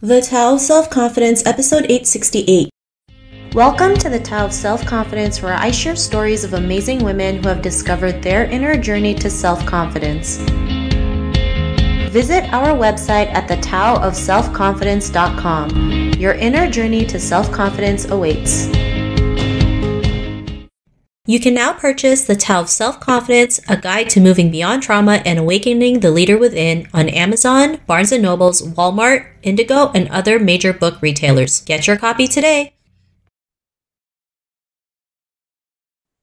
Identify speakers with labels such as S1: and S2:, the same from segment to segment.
S1: The Tao of Self Confidence, episode 868. Welcome to the Tao of Self Confidence, where I share stories of amazing women who have discovered their inner journey to self confidence. Visit our website at thetaoofselfconfidence.com. Your inner journey to self confidence awaits. You can now purchase The Tao of Self Confidence, a guide to moving beyond trauma and awakening the leader within on Amazon, Barnes & Nobles, Walmart, Indigo, and other major book retailers. Get your copy today.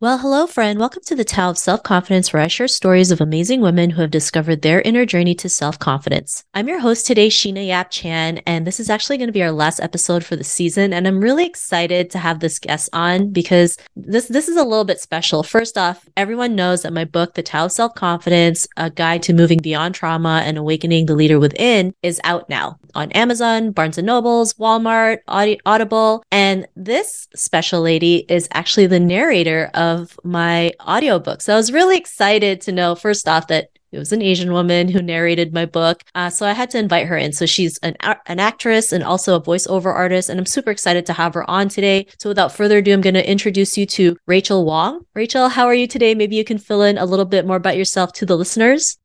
S1: Well, hello, friend. Welcome to the Tao of Self Confidence, where I share stories of amazing women who have discovered their inner journey to self confidence. I'm your host today, Sheena Yap Chan, and this is actually going to be our last episode for the season. And I'm really excited to have this guest on because this this is a little bit special. First off, everyone knows that my book, The Tao of Self Confidence, a guide to moving beyond trauma and awakening the leader within, is out now on Amazon, Barnes and Nobles, Walmart, Audi- Audible, and this special lady is actually the narrator of of my audiobook. So I was really excited to know, first off, that it was an Asian woman who narrated my book. Uh, so I had to invite her in. So she's an, an actress and also a voiceover artist. And I'm super excited to have her on today. So without further ado, I'm going to introduce you to Raechel Wong. Raechel, how are you today? Maybe you can fill in a little bit more about yourself to the listeners.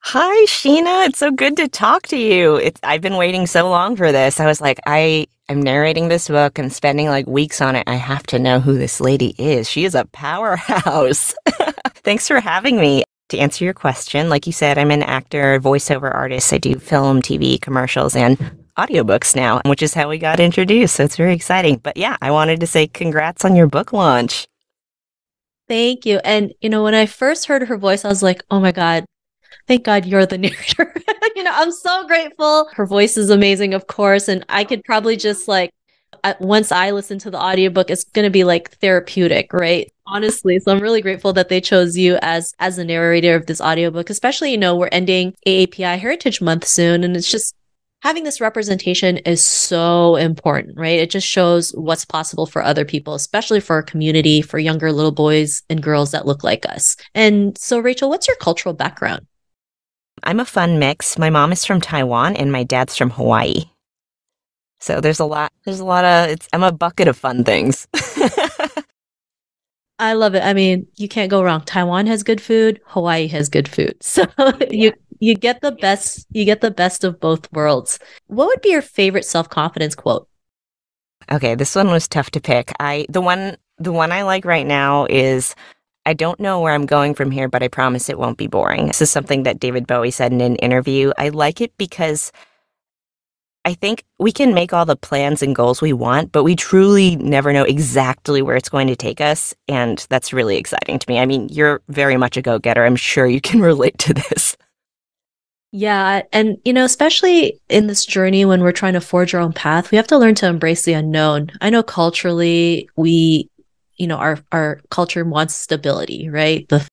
S2: Hi, Sheena. It's so good to talk to you. It's, I've been waiting so long for this. I was like, I am narrating this book and spending like weeks on it. I have to know who this lady is. She is a powerhouse. Thanks for having me. To answer your question, like you said, I'm an actor, voiceover artist. I do film, TV, commercials, and audiobooks now, which is how we got introduced. So it's very exciting. But yeah, I wanted to say congrats on your book launch.
S1: Thank you. And, you know, when I first heard her voice, I was like, oh my God, thank God you're the narrator. you know, I'm so grateful. Her voice is amazing, of course. And I could probably just like, once I listen to the audiobook, it's going to be like therapeutic, right? Honestly. So I'm really grateful that they chose you as, as the narrator of this audiobook, especially, you know, we're ending AAPI Heritage Month soon. And it's just, having this representation is so important, right? It just shows what's possible for other people, especially for our community, for younger little boys and girls that look like us. And so, Raechel, what's your cultural background?
S2: I'm a fun mix. My mom is from Taiwan and my dad's from Hawaii. So there's a lot there's a lot of it's I'm a bucket of fun things.
S1: I love it. I mean, you can't go wrong. Taiwan has good food, Hawaii has good food. So yeah. you you get the best you get the best of both worlds. What would be your favorite self-confidence quote?
S2: Okay, this one was tough to pick. I the one the one I like right now is I don't know where I'm going from here, but I promise it won't be boring. This is something that David Bowie said in an interview. I like it because I think we can make all the plans and goals we want, but we truly never know exactly where it's going to take us. And that's really exciting to me. I mean, you're very much a go getter. I'm sure you can relate to this.
S1: Yeah. And, you know, especially in this journey when we're trying to forge our own path, we have to learn to embrace the unknown. I know culturally we you know our our culture wants stability right? The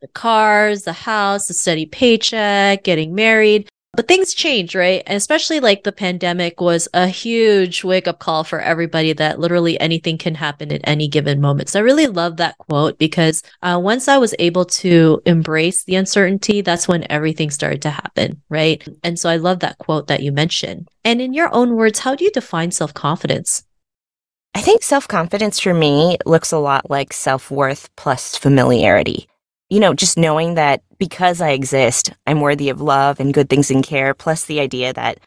S1: the cars the house the steady paycheck getting married. But things change right? And especially like the pandemic was a huge wake up call for everybody that literally anything can happen at any given moment. So i really love that quote because uh, once i was able to embrace the uncertainty that's when everything started to happen right? And so i love that quote that you mentioned. And in your own words how do you define self-confidence
S2: I think self confidence for me looks a lot like self worth plus familiarity. You know, just knowing that because I exist, I'm worthy of love and good things and care, plus the idea that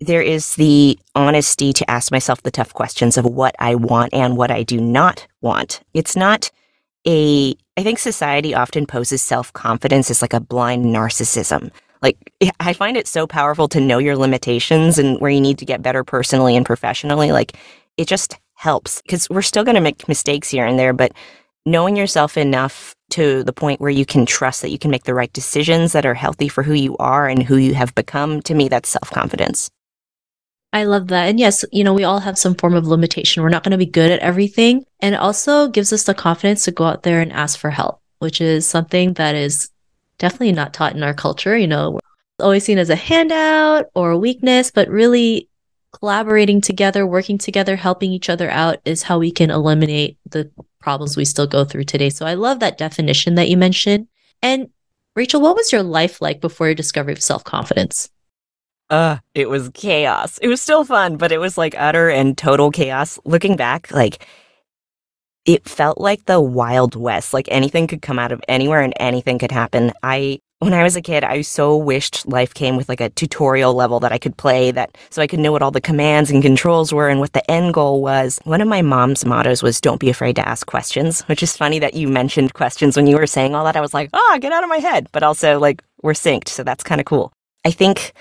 S2: there is the honesty to ask myself the tough questions of what I want and what I do not want. It's not a, I think society often poses self confidence as like a blind narcissism. Like, I find it so powerful to know your limitations and where you need to get better personally and professionally. Like, it just helps because we're still going to make mistakes here and there, but knowing yourself enough to the point where you can trust that you can make the right decisions that are healthy for who you are and who you have become, to me, that's self confidence.
S1: I love that. And yes, you know, we all have some form of limitation. We're not going to be good at everything. And it also gives us the confidence to go out there and ask for help, which is something that is definitely not taught in our culture. You know, always seen as a handout or a weakness, but really collaborating together, working together, helping each other out is how we can eliminate the problems we still go through today. So I love that definition that you mentioned. And Raechel, what was your life like before your discovery of self confidence?
S2: uh, it was chaos. It was still fun, but it was like utter and total chaos. Looking back, like it felt like the Wild West. Like anything could come out of anywhere and anything could happen. I when I was a kid, I so wished life came with like a tutorial level that I could play that so I could know what all the commands and controls were and what the end goal was. One of my mom's mottos was don't be afraid to ask questions, which is funny that you mentioned questions when you were saying all that. I was like, ah, oh, get out of my head. But also like we're synced, so that's kind of cool. I think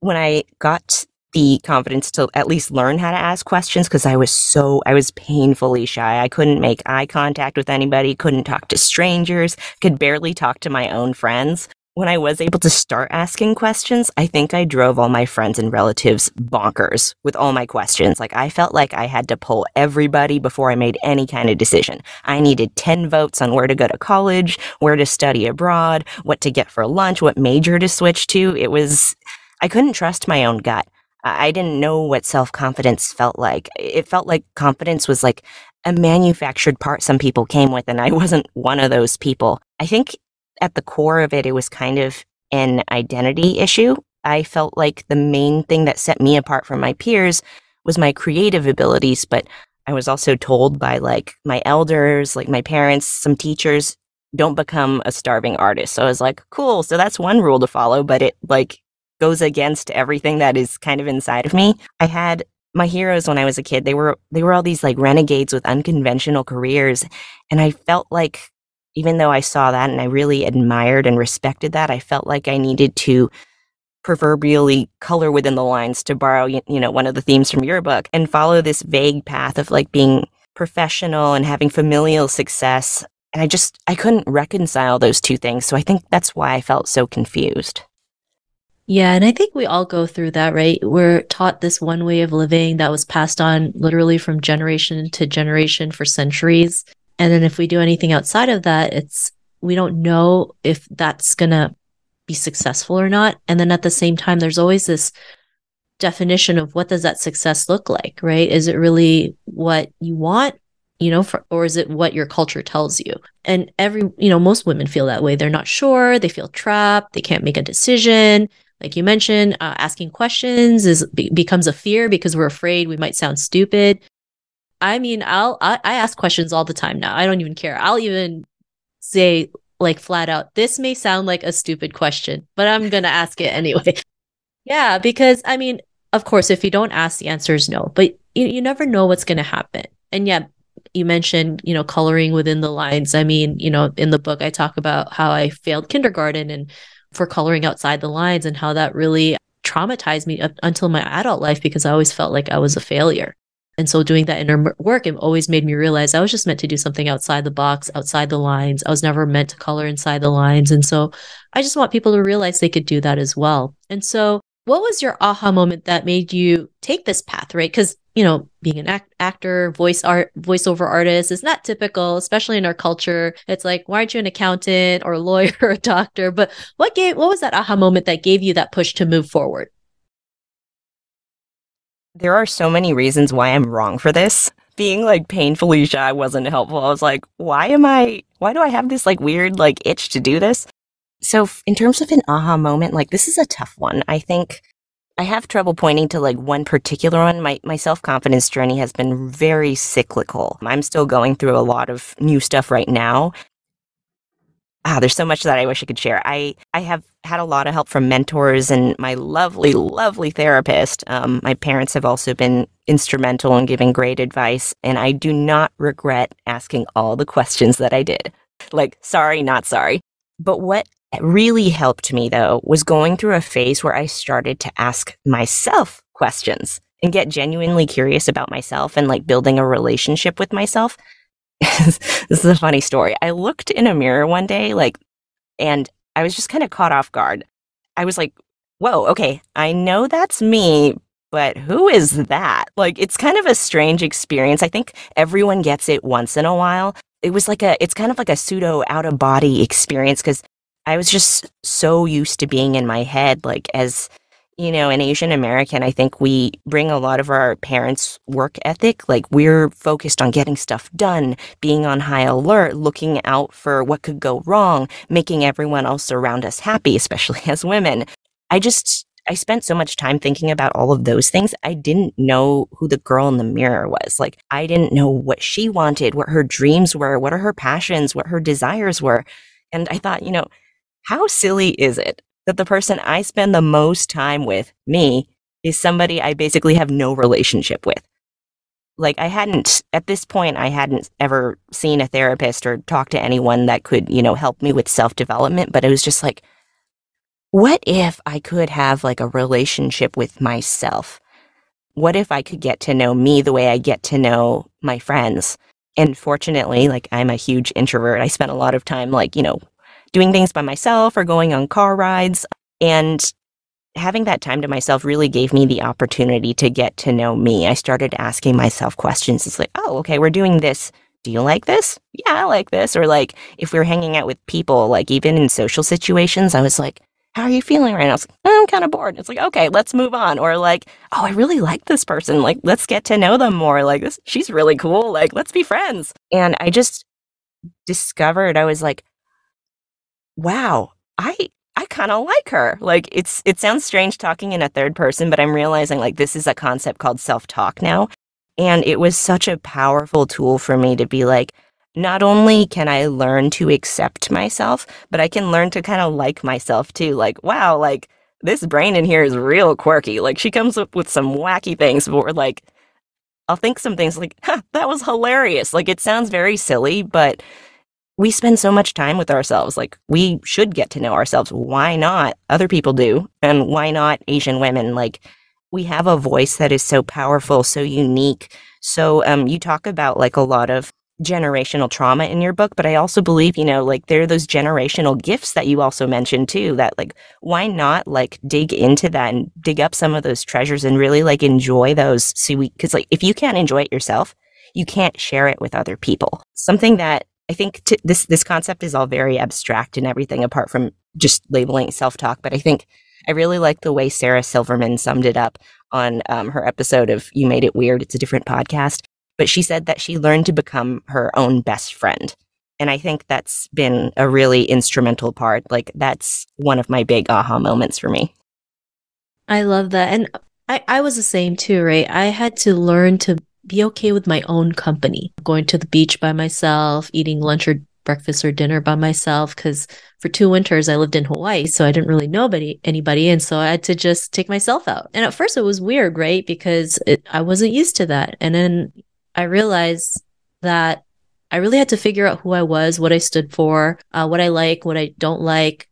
S2: when I got the confidence to at least learn how to ask questions because I was so, I was painfully shy. I couldn't make eye contact with anybody, couldn't talk to strangers, could barely talk to my own friends. When I was able to start asking questions, I think I drove all my friends and relatives bonkers with all my questions. Like, I felt like I had to pull everybody before I made any kind of decision. I needed 10 votes on where to go to college, where to study abroad, what to get for lunch, what major to switch to. It was, I couldn't trust my own gut. I didn't know what self confidence felt like. It felt like confidence was like a manufactured part some people came with, and I wasn't one of those people. I think at the core of it, it was kind of an identity issue. I felt like the main thing that set me apart from my peers was my creative abilities, but I was also told by like my elders, like my parents, some teachers, don't become a starving artist. So I was like, cool. So that's one rule to follow, but it like goes against everything that is kind of inside of me. I had my heroes when I was a kid. They were they were all these like renegades with unconventional careers, and I felt like even though I saw that and I really admired and respected that, I felt like I needed to proverbially color within the lines to borrow you know one of the themes from your book and follow this vague path of like being professional and having familial success and I just I couldn't reconcile those two things so I think that's why I felt so confused.
S1: Yeah, and I think we all go through that, right? We're taught this one way of living that was passed on literally from generation to generation for centuries. And then if we do anything outside of that, it's we don't know if that's going to be successful or not. And then at the same time there's always this definition of what does that success look like, right? Is it really what you want you know, for, or is it what your culture tells you? And every, you know, most women feel that way. They're not sure. They feel trapped. They can't make a decision like you mentioned, uh, asking questions is be- becomes a fear because we're afraid we might sound stupid. I mean, I'll I, I ask questions all the time now. I don't even care. I'll even say like flat out, this may sound like a stupid question, but I'm gonna ask it anyway. yeah, because I mean, of course, if you don't ask, the answer is no. But you, you never know what's gonna happen. And yeah, you mentioned, you know, coloring within the lines. I mean, you know, in the book I talk about how I failed kindergarten and for coloring outside the lines and how that really traumatized me until my adult life because I always felt like I was a failure. And so doing that inner work it always made me realize I was just meant to do something outside the box, outside the lines. I was never meant to color inside the lines. And so I just want people to realize they could do that as well. And so what was your aha moment that made you take this path, right? Because you know, being an act- actor, voice art, voiceover artist is not typical, especially in our culture. It's like, why aren't you an accountant or a lawyer or a doctor? But what gave, what was that aha moment that gave you that push to move forward?
S2: There are so many reasons why I'm wrong for this. Being like painfully shy wasn't helpful. I was like, why am I, why do I have this like weird like itch to do this? So, in terms of an aha moment, like this is a tough one. I think I have trouble pointing to like one particular one. My my self-confidence journey has been very cyclical. I'm still going through a lot of new stuff right now. Ah, there's so much that I wish I could share. I I have had a lot of help from mentors and my lovely, lovely therapist. Um, my parents have also been instrumental in giving great advice, and I do not regret asking all the questions that I did. Like, sorry, not sorry. But what really helped me though was going through a phase where I started to ask myself questions and get genuinely curious about myself and like building a relationship with myself. this is a funny story. I looked in a mirror one day, like, and I was just kind of caught off guard. I was like, whoa, okay, I know that's me, but who is that? Like, it's kind of a strange experience. I think everyone gets it once in a while. It was like a, it's kind of like a pseudo out of body experience because I was just so used to being in my head, like as you know, an Asian American, I think we bring a lot of our parents' work ethic. Like we're focused on getting stuff done, being on high alert, looking out for what could go wrong, making everyone else around us happy, especially as women. I just, I spent so much time thinking about all of those things. I didn't know who the girl in the mirror was. Like, I didn't know what she wanted, what her dreams were, what are her passions, what her desires were. And I thought, you know, how silly is it that the person I spend the most time with, me, is somebody I basically have no relationship with? Like, I hadn't, at this point, I hadn't ever seen a therapist or talked to anyone that could, you know, help me with self development, but it was just like, what if I could have like a relationship with myself? What if I could get to know me the way I get to know my friends? And fortunately, like I'm a huge introvert. I spent a lot of time like, you know, doing things by myself or going on car rides. And having that time to myself really gave me the opportunity to get to know me. I started asking myself questions. It's like, oh, okay, we're doing this. Do you like this? Yeah, I like this. Or like if we we're hanging out with people, like even in social situations, I was like, how are you feeling right now? Like, oh, I'm kind of bored. It's like, okay, let's move on. Or like, oh, I really like this person. Like, let's get to know them more. Like, this, she's really cool. Like, let's be friends. And I just discovered, I was like, wow, I, I kind of like her. Like, it's, it sounds strange talking in a third person, but I'm realizing like this is a concept called self talk now. And it was such a powerful tool for me to be like, not only can I learn to accept myself, but I can learn to kind of like myself too. Like, wow, like this brain in here is real quirky. Like she comes up with some wacky things, but we're like, I'll think some things like, huh, that was hilarious. Like it sounds very silly, but we spend so much time with ourselves. Like we should get to know ourselves. Why not? Other people do. And why not Asian women? Like we have a voice that is so powerful, so unique. So um, you talk about like a lot of generational trauma in your book, but I also believe, you know, like there are those generational gifts that you also mentioned too, that like, why not like dig into that and dig up some of those treasures and really like enjoy those sweet, cause like if you can't enjoy it yourself, you can't share it with other people. Something that I think t- this, this concept is all very abstract and everything apart from just labeling self-talk, but I think I really like the way Sarah Silverman summed it up on um, her episode of You Made It Weird. It's a different podcast but she said that she learned to become her own best friend. And I think that's been a really instrumental part. Like, that's one of my big aha moments for me.
S1: I love that. And I, I was the same too, right? I had to learn to be okay with my own company, going to the beach by myself, eating lunch or breakfast or dinner by myself. Cause for two winters, I lived in Hawaii. So I didn't really know anybody, anybody. And so I had to just take myself out. And at first it was weird, right? Because it, I wasn't used to that. And then I realized that I really had to figure out who I was, what I stood for, uh, what I like, what I don't like,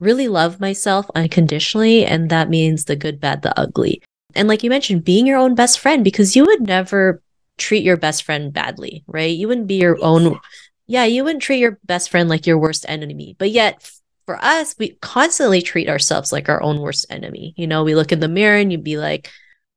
S1: really love myself unconditionally. And that means the good, bad, the ugly. And like you mentioned, being your own best friend, because you would never treat your best friend badly, right? You wouldn't be your own. Yeah, you wouldn't treat your best friend like your worst enemy. But yet, for us, we constantly treat ourselves like our own worst enemy. You know, we look in the mirror and you'd be like,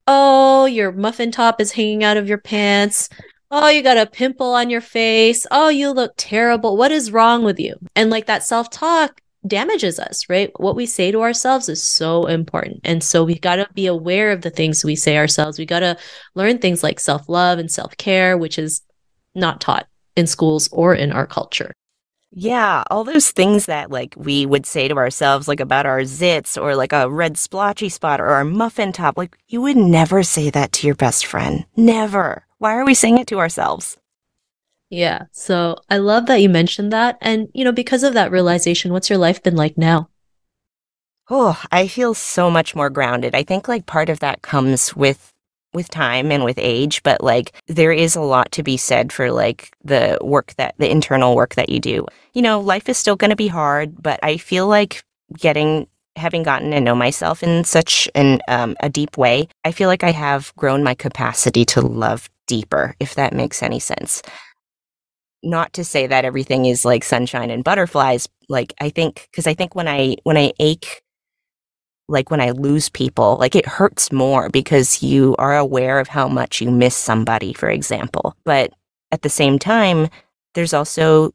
S1: Oh, your muffin top is hanging out of your pants. Oh, you got a pimple on your face. Oh, you look terrible. What is wrong with you? And like that self talk damages us, right? What we say to ourselves is so important. And so we got to be aware of the things we say ourselves. We got to learn things like self love and self care, which is not taught in schools or in our culture.
S2: Yeah, all those things that like we would say to ourselves, like about our zits or like a red splotchy spot or our muffin top, like you would never say that to your best friend. Never. Why are we saying it to ourselves?
S1: Yeah. So I love that you mentioned that. And, you know, because of that realization, what's your life been like now?
S2: Oh, I feel so much more grounded. I think like part of that comes with with time and with age, but like there is a lot to be said for like the work that the internal work that you do. You know, life is still going to be hard, but I feel like getting having gotten to know myself in such an um, a deep way, I feel like I have grown my capacity to love deeper, if that makes any sense. Not to say that everything is like sunshine and butterflies. Like I think, because I think when I when I ache like when I lose people, like it hurts more because you are aware of how much you miss somebody, for example. But at the same time, there's also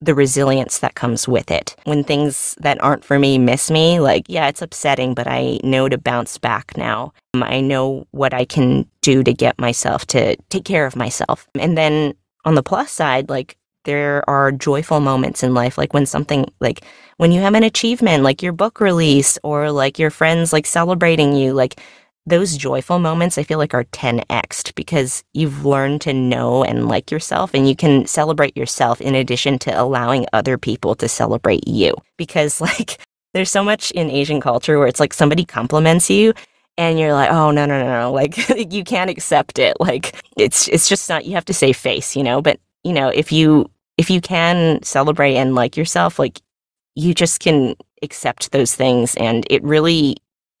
S2: the resilience that comes with it. When things that aren't for me miss me, like, yeah, it's upsetting, but I know to bounce back now. I know what I can do to get myself to take care of myself. And then on the plus side, like, there are joyful moments in life, like when something, like when you have an achievement, like your book release, or like your friends like celebrating you, like those joyful moments, I feel like are 10xed because you've learned to know and like yourself, and you can celebrate yourself in addition to allowing other people to celebrate you. Because, like, there's so much in Asian culture where it's like somebody compliments you and you're like, oh no no no no, like you can't accept it. Like it's it's just not. You have to save face, you know. But you know, if you if you can celebrate and like yourself, like you just can accept those things, and it really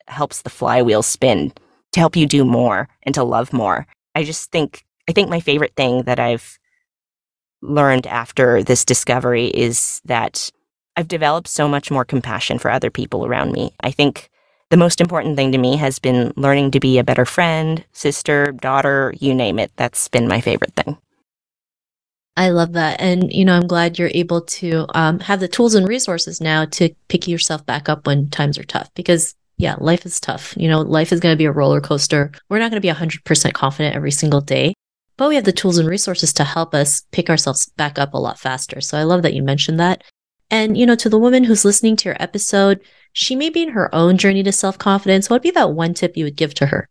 S2: helps the flywheel spin to help you do more and to love more. I just think I think my favorite thing that I've learned after this discovery is that I've developed so much more compassion for other people around me. I think the most important thing to me has been learning to be a better friend, sister, daughter, you name it. That's been my favorite thing.
S1: I love that. And, you know, I'm glad you're able to um, have the tools and resources now to pick yourself back up when times are tough because, yeah, life is tough. You know, life is going to be a roller coaster. We're not going to be 100% confident every single day, but we have the tools and resources to help us pick ourselves back up a lot faster. So I love that you mentioned that. And, you know, to the woman who's listening to your episode, she may be in her own journey to self confidence. What would be that one tip you would give to her?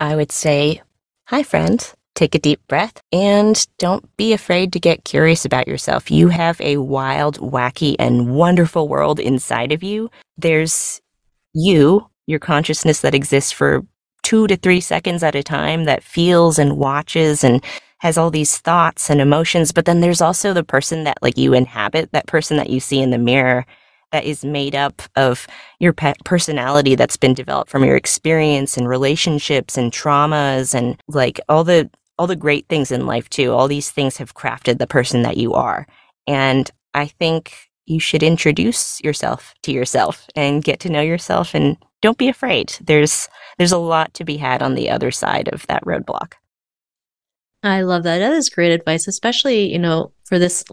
S2: I would say, Hi, friend. Take a deep breath and don't be afraid to get curious about yourself. You have a wild, wacky, and wonderful world inside of you. There's you, your consciousness that exists for two to three seconds at a time that feels and watches and has all these thoughts and emotions. But then there's also the person that like you inhabit, that person that you see in the mirror that is made up of your personality that's been developed from your experience and relationships and traumas and like all the all the great things in life too. All these things have crafted the person that you are. And I think you should introduce yourself to yourself and get to know yourself and don't be afraid. There's there's a lot to be had on the other side of that roadblock.
S1: I love that. That is great advice, especially, you know, for this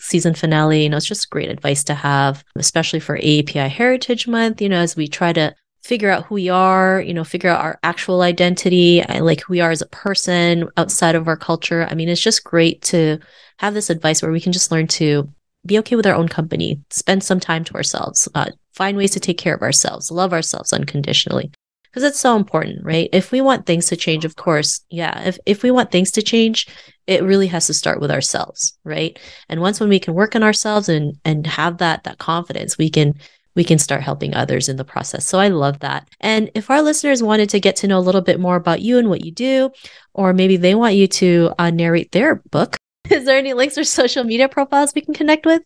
S1: season finale. You know, it's just great advice to have, especially for AAPI Heritage Month, you know, as we try to figure out who we are, you know, figure out our actual identity, like who we are as a person outside of our culture. I mean, it's just great to have this advice where we can just learn to be okay with our own company, spend some time to ourselves, uh, find ways to take care of ourselves, love ourselves unconditionally because it's so important, right? If we want things to change, of course, yeah. If if we want things to change, it really has to start with ourselves, right? And once when we can work on ourselves and and have that that confidence, we can we can start helping others in the process. So I love that. And if our listeners wanted to get to know a little bit more about you and what you do, or maybe they want you to uh, narrate their book, is there any links or social media profiles we can connect with?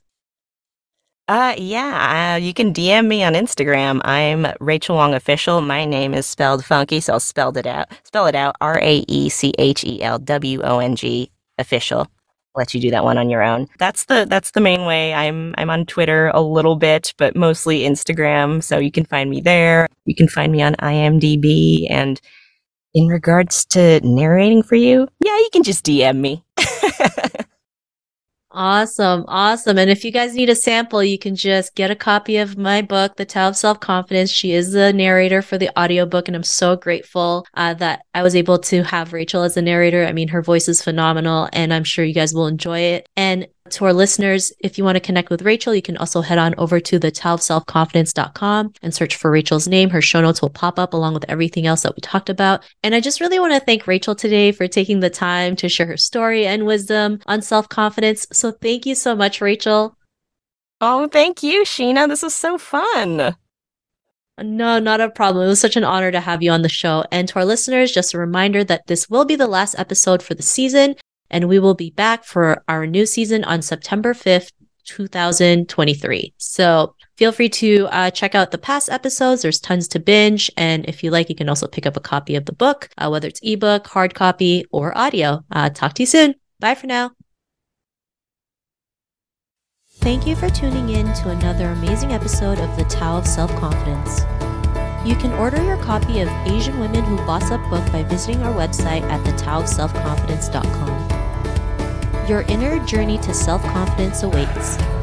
S2: Uh, yeah, uh, you can DM me on Instagram. I'm Raechel Wong Official. My name is spelled funky, so I'll spell it out. Spell it out. R A E C H E L W O N G Official. let you do that one on your own. That's the that's the main way. I'm I'm on Twitter a little bit, but mostly Instagram. So you can find me there. You can find me on IMDb. And in regards to narrating for you, yeah, you can just DM me.
S1: Awesome. Awesome. And if you guys need a sample, you can just get a copy of my book, The Tao of Self Confidence. She is the narrator for the audiobook, and I'm so grateful uh, that I was able to have Raechel as a narrator. I mean, her voice is phenomenal, and I'm sure you guys will enjoy it. And to our listeners, if you want to connect with Raechel, you can also head on over to the taoofselfconfidence.com and search for Raechel's name. Her show notes will pop up along with everything else that we talked about. And I just really want to thank Raechel today for taking the time to share her story and wisdom on self confidence. So thank you so much, Raechel.
S2: Oh, thank you, Sheena. This was so fun.
S1: No, not a problem. It was such an honor to have you on the show. And to our listeners, just a reminder that this will be the last episode for the season and we will be back for our new season on September 5th, 2023. So feel free to uh, check out the past episodes. There's tons to binge. And if you like, you can also pick up a copy of the book, uh, whether it's ebook, hard copy, or audio. Uh, talk to you soon. Bye for now. Thank you for tuning in to another amazing episode of The Tao of Self Confidence. You can order your copy of Asian Women Who Boss Up book by visiting our website at thetaoofselfconfidence.com. Your inner journey to self confidence awaits.